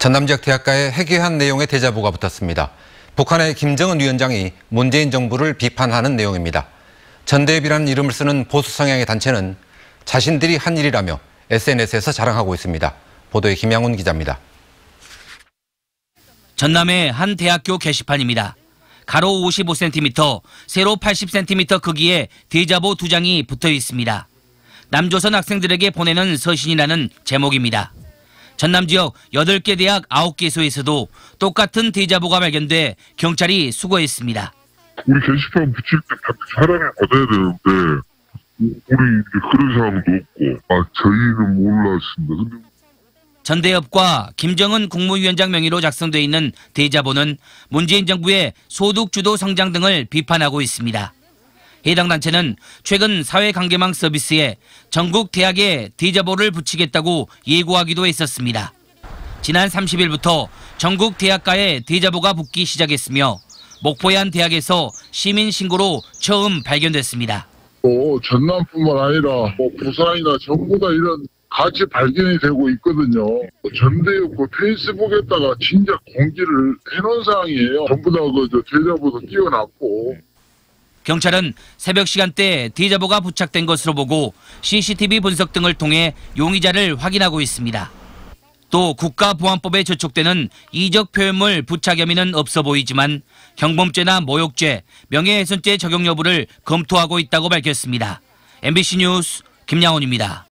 전남 지역 대학가에 해괴한 내용의 대자보가 붙었습니다. 북한의 김정은 위원장이 문재인 정부를 비판하는 내용입니다. 전대협이라는 이름을 쓰는 보수 성향의 단체는 자신들이 한 일이라며 SNS에서 자랑하고 있습니다. 보도에 김양훈 기자입니다. 전남의 한 대학교 게시판입니다. 가로 55cm, 세로 80cm 크기의 대자보 두 장이 붙어 있습니다. 남조선 학생들에게 보내는 서신이라는 제목입니다. 전남 지역 8개 대학 9개소에서도 똑같은 대자보가 발견돼 경찰이 수거했습니다. 우리 게시판 붙일 때 반드시 사랑을 받아야 되는데 우리 그런 사람도 없고 아 저희는 몰랐습니다. 근데 전대협과 김정은 국무위원장 명의로 작성돼 있는 대자보는 문재인 정부의 소득 주도 성장 등을 비판하고 있습니다. 해당 단체는 최근 사회관계망 서비스에 전국 대학에 대자보를 붙이겠다고 예고하기도 했었습니다. 지난 30일부터 전국 대학가에 대자보가 붙기 시작했으며 목포의 한 대학에서 시민 신고로 처음 발견됐습니다. 또 전남뿐만 아니라 뭐 부산이나 전부 다 이런 같이 발견이 되고 있거든요. 전대였고 페이스북에다가 진짜 공지를 해놓은 상황이에요. 전부 다그 대자보도 띄워놨고 경찰은 새벽 시간대 대자보가 부착된 것으로 보고 CCTV 분석 등을 통해 용의자를 확인하고 있습니다. 또 국가보안법에 저촉되는 이적 표현물 부착 혐의는 없어 보이지만 경범죄나 모욕죄, 명예훼손죄 적용 여부를 검토하고 있다고 밝혔습니다. MBC 뉴스 김양훈입니다.